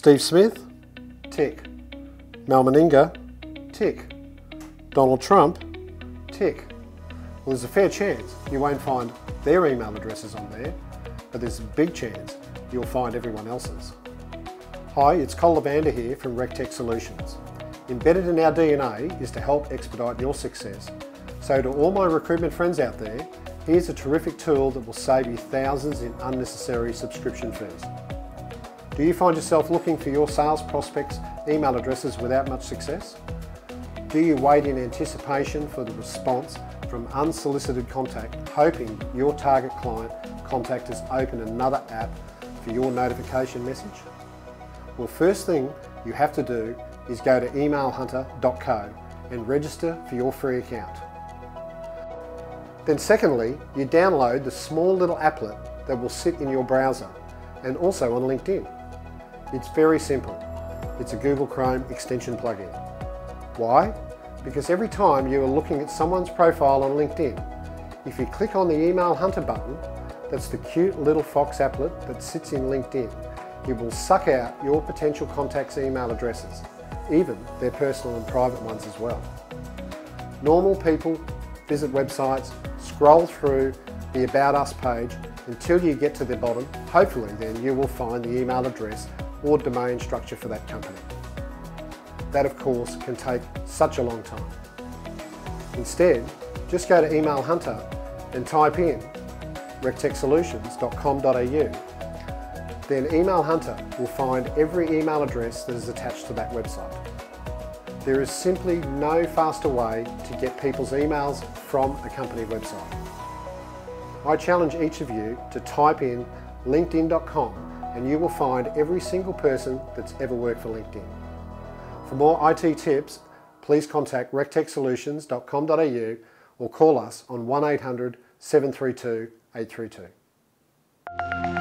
Steve Smith? Tick. Mal Meninga? Tick. Donald Trump? Tick. Well, there's a fair chance you won't find their email addresses on there, but there's a big chance you'll find everyone else's. Hi, it's Col Levander here from RecTech Solutions. Embedded in our DNA is to help expedite your success. So to all my recruitment friends out there, here's a terrific tool that will save you thousands in unnecessary subscription fees. Do you find yourself looking for your sales prospects' email addresses without much success? Do you wait in anticipation for the response from unsolicited contact, hoping your target client contact open another app for your notification message? Well, first thing you have to do is go to emailhunter.co and register for your free account. Then secondly, you download the small little applet that will sit in your browser and also on LinkedIn. It's very simple. It's a Google Chrome extension plugin. Why? Because every time you are looking at someone's profile on LinkedIn, if you click on the Email Hunter button, that's the cute little fox applet that sits in LinkedIn, it will suck out your potential contacts' email addresses, even their personal and private ones as well. Normal people visit websites, scroll through the About Us page until you get to the bottom. Hopefully then you will find the email address or domain structure for that company. That of course can take such a long time. Instead, just go to Email Hunter and type in rectechsolutions.com.au. Then Email Hunter will find every email address that is attached to that website. There is simply no faster way to get people's emails from a company website. I challenge each of you to type in linkedin.com and you will find every single person that's ever worked for LinkedIn. For more IT tips, please contact rectechsolutions.com.au or call us on 1800 732 832.